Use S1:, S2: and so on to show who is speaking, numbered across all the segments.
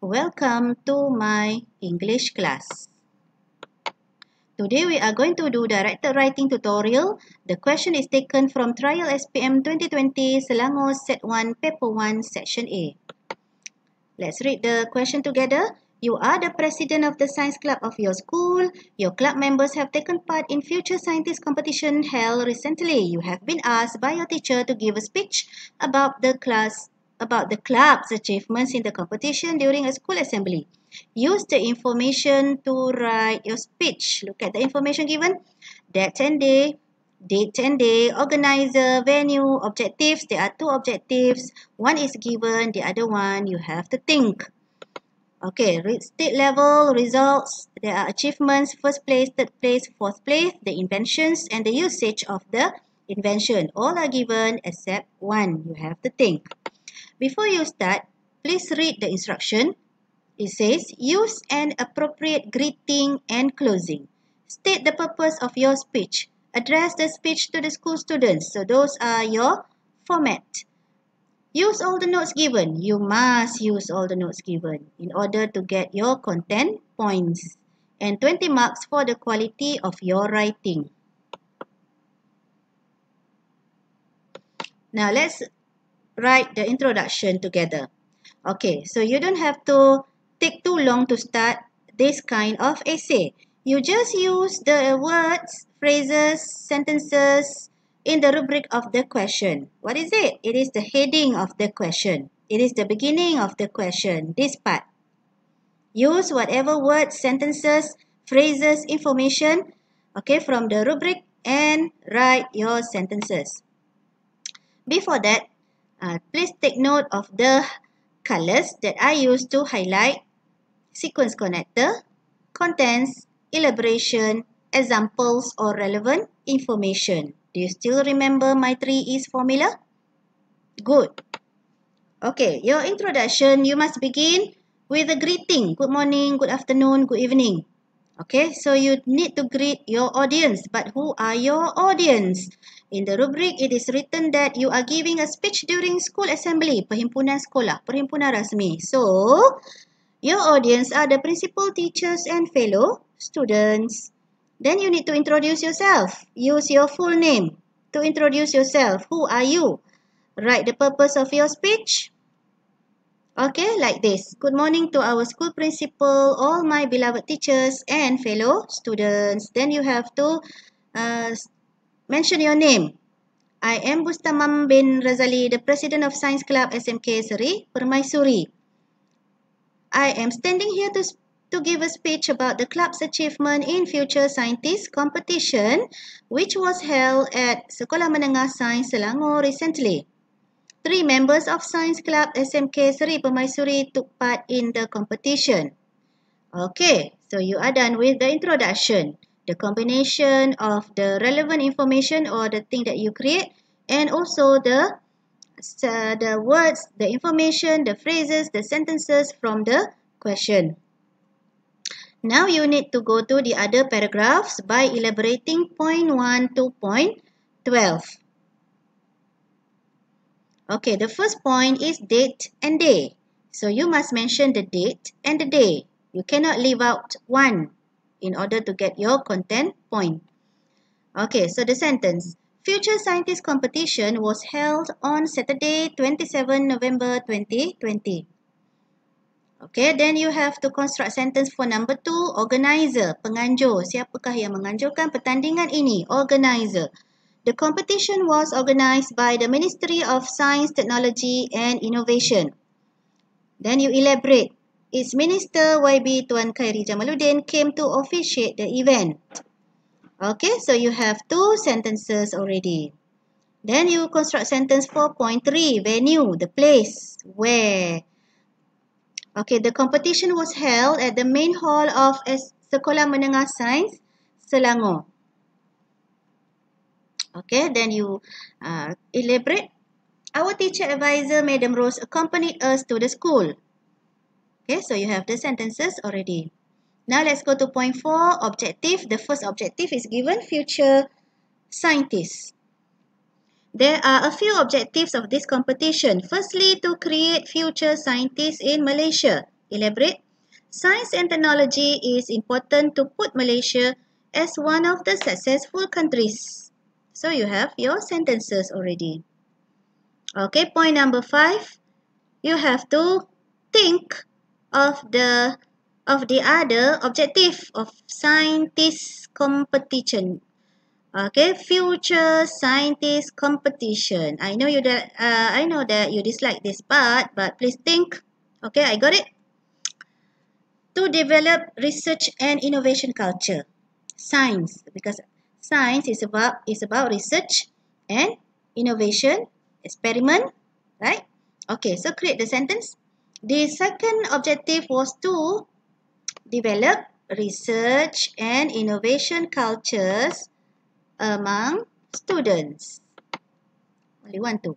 S1: Welcome to my English class. Today we are going to do directed writing tutorial. The question is taken from Trial SPM 2020 Selangor Set 1 Paper 1 Section A. Let's read the question together. You are the president of the science club of your school. Your club members have taken part in future scientist competition held recently. You have been asked by your teacher to give a speech about the class about the club's achievements in the competition during a school assembly. Use the information to write your speech. Look at the information given. Date and day, date and day, organizer, venue, objectives. There are two objectives. One is given, the other one you have to think. Okay, state level results. There are achievements, first place, third place, fourth place, the inventions and the usage of the invention. All are given except one. You have to think. Before you start, please read the instruction. It says, use an appropriate greeting and closing. State the purpose of your speech. Address the speech to the school students. So those are your format. Use all the notes given. You must use all the notes given in order to get your content points and 20 marks for the quality of your writing. Now let's write the introduction together. Okay, so you don't have to take too long to start this kind of essay. You just use the words, phrases, sentences, in the rubric of the question. What is it? It is the heading of the question. It is the beginning of the question, this part. Use whatever words, sentences, phrases, information, okay, from the rubric and write your sentences. Before that, uh, please take note of the colors that I use to highlight sequence connector, contents, elaboration, examples or relevant information. Do you still remember my 3 is formula? Good. Okay, your introduction, you must begin with a greeting. Good morning, good afternoon, good evening. Okay, so you need to greet your audience. But who are your audience? In the rubric, it is written that you are giving a speech during school assembly, perhimpunan sekolah, perhimpunan rasmi. So, your audience are the principal teachers and fellow students. Then you need to introduce yourself. Use your full name to introduce yourself. Who are you? Write the purpose of your speech. Okay, like this. Good morning to our school principal, all my beloved teachers and fellow students. Then you have to uh, mention your name. I am Bustamam bin Razali, the president of Science Club SMK Seri, Permaisuri. I am standing here to to give a speech about the club's achievement in Future Scientist competition which was held at Sekolah Menengah Sains Selangor recently. Three members of Science Club SMK Seri Permaisuri took part in the competition. Okay, so you are done with the introduction. The combination of the relevant information or the thing that you create and also the the words, the information, the phrases, the sentences from the question. Now you need to go to the other paragraphs by elaborating point 1 to point 12. Okay, the first point is date and day. So you must mention the date and the day. You cannot leave out one in order to get your content point. Okay, so the sentence. Future Scientist Competition was held on Saturday, 27 November 2020. Okay, then you have to construct sentence for number two. Organizer, penganjur. Siapakah yang menganjurkan pertandingan ini? Organizer. The competition was organized by the Ministry of Science, Technology and Innovation. Then you elaborate. Its Minister YB Tuan Khairi Jamaluddin came to officiate the event. Okay, so you have two sentences already. Then you construct sentence 4.3. Venue, the place, where. Okay, the competition was held at the main hall of Sekolah Menengah Sains, Selangor. Okay, then you uh, elaborate. Our teacher advisor, Madam Rose, accompanied us to the school. Okay, so you have the sentences already. Now let's go to point four, objective. The first objective is given future scientists. There are a few objectives of this competition. Firstly, to create future scientists in Malaysia. Elaborate. Science and technology is important to put Malaysia as one of the successful countries. So you have your sentences already. Okay, point number five. You have to think of the of the other objective of scientist competition. Okay, future scientist competition. I know you that uh, I know that you dislike this part, but please think. Okay, I got it. To develop research and innovation culture, science because science is about is about research and innovation experiment, right? Okay, so create the sentence. The second objective was to develop research and innovation cultures among students. Only one, two.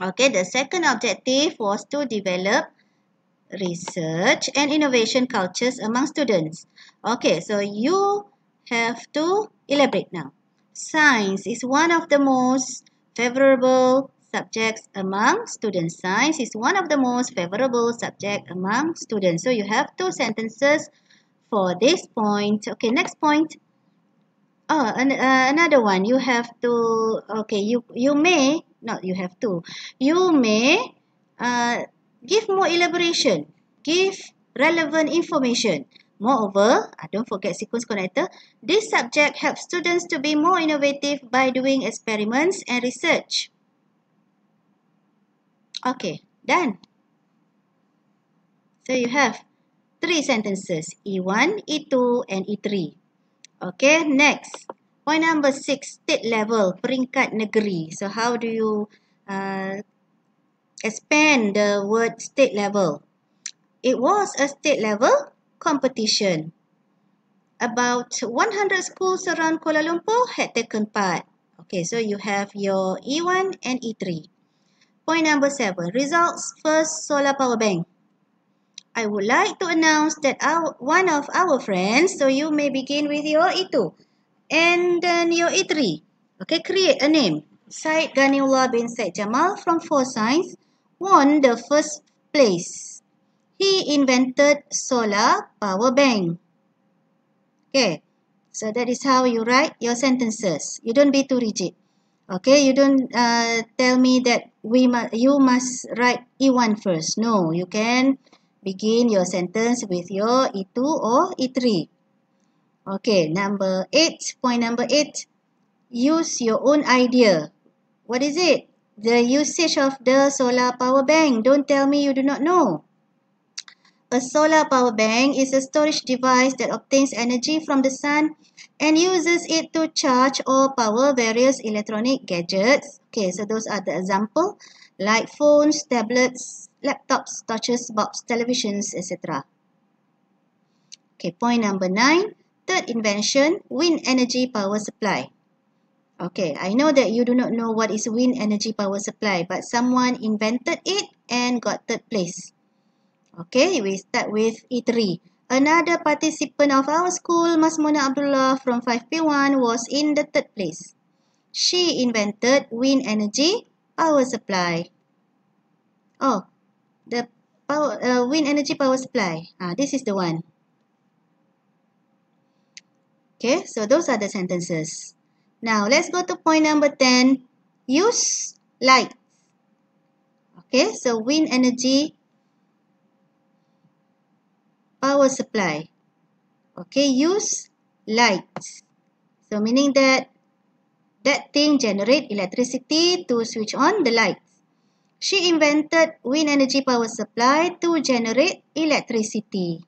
S1: Okay, the second objective was to develop research and innovation cultures among students. Okay, so you have to elaborate now. Science is one of the most favorable subjects among students. Science is one of the most favorable subject among students. So you have two sentences for this point. Okay, next point. Oh, an, uh, another one. You have to, okay, you, you may, not you have to, you may uh, give more elaboration. Give relevant information. Moreover, uh, don't forget sequence connector, this subject helps students to be more innovative by doing experiments and research. Okay, done. So you have three sentences, E1, E2 and E3. Okay, next. Point number six, state level, peringkat negeri. So how do you uh, expand the word state level? It was a state level competition. About 100 schools around Kuala Lumpur had taken part. Okay, so you have your E1 and E3. Point number 7. Results first solar power bank. I would like to announce that our, one of our friends, so you may begin with your E2 and then your E3. Okay, create a name. Syed Ganiullah bin Syed Jamal from Forsyth won the first place. He invented solar power bank. Okay. So that is how you write your sentences. You don't be too rigid. Okay. You don't uh, tell me that we mu you must write E1 first. No. You can begin your sentence with your E2 or E3. Okay. Number 8. Point number 8. Use your own idea. What is it? The usage of the solar power bank. Don't tell me you do not know. A solar power bank is a storage device that obtains energy from the sun and uses it to charge or power various electronic gadgets. Okay, so those are the example like phones, tablets, laptops, touches, bulbs, televisions, etc. Okay, point number nine. Third invention, wind energy power supply. Okay, I know that you do not know what is wind energy power supply, but someone invented it and got third place. Okay, we start with E3. Another participant of our school, Masmuna Abdullah from 5P1 was in the third place. She invented wind energy power supply. Oh, the power, uh, wind energy power supply. Ah, this is the one. Okay, so those are the sentences. Now, let's go to point number 10. Use light. Okay, so wind energy power supply. Okay, use lights. So meaning that that thing generate electricity to switch on the lights. She invented wind energy power supply to generate electricity.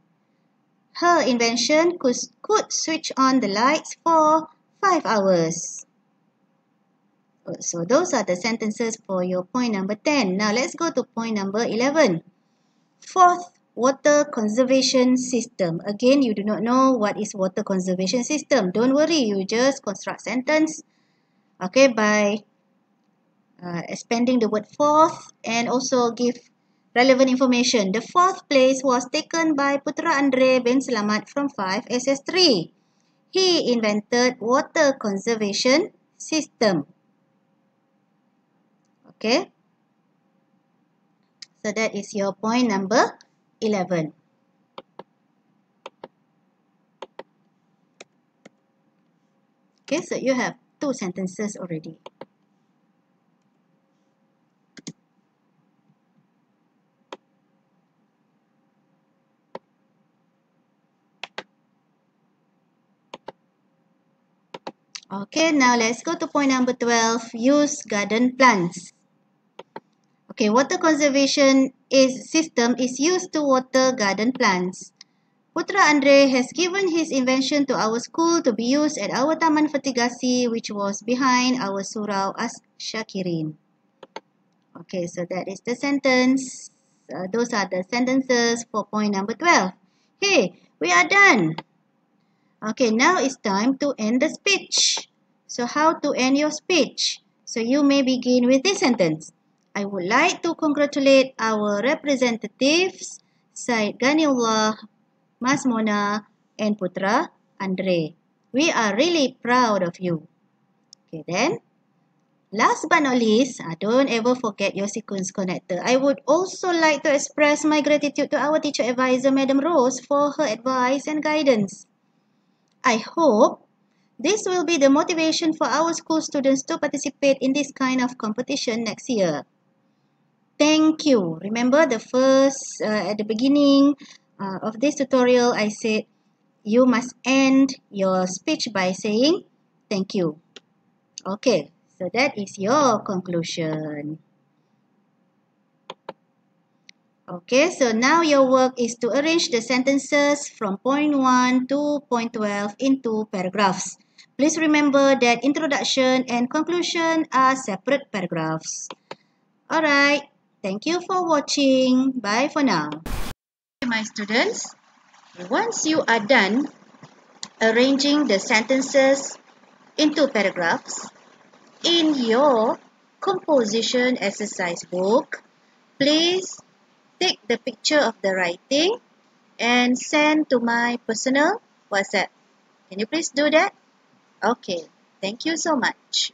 S1: Her invention could, could switch on the lights for 5 hours. So those are the sentences for your point number 10. Now let's go to point number 11. Fourth water conservation system. Again, you do not know what is water conservation system. Don't worry, you just construct sentence. Okay, by uh, expanding the word fourth and also give relevant information. The fourth place was taken by Putra Andre bin Selamat from 5 SS3. He invented water conservation system. Okay. So that is your point number 11. Okay, so you have two sentences already. Okay, now let's go to point number 12. Use garden plants. Okay, water conservation is system is used to water garden plants. Putra Andre has given his invention to our school to be used at our Taman Fertigasi which was behind our Surau As Shakirin. Okay, so that is the sentence. Uh, those are the sentences for point number 12. Hey, we are done. Okay, now it's time to end the speech. So how to end your speech? So you may begin with this sentence. I would like to congratulate our representatives, Syed Ganiullah, Mas Mona, and Putra Andre. We are really proud of you. Okay, then. Last but not least, uh, don't ever forget your sequence connector. I would also like to express my gratitude to our teacher advisor, Madam Rose, for her advice and guidance. I hope this will be the motivation for our school students to participate in this kind of competition next year. Thank you. Remember the first, uh, at the beginning uh, of this tutorial, I said you must end your speech by saying thank you. Okay, so that is your conclusion. Okay, so now your work is to arrange the sentences from point 1 to point 12 into paragraphs. Please remember that introduction and conclusion are separate paragraphs. Alright, thank you for watching. Bye for now. My students, once you are done arranging the sentences into paragraphs, in your composition exercise book, please take the picture of the writing and send to my personal WhatsApp. Can you please do that? Okay, thank you so much.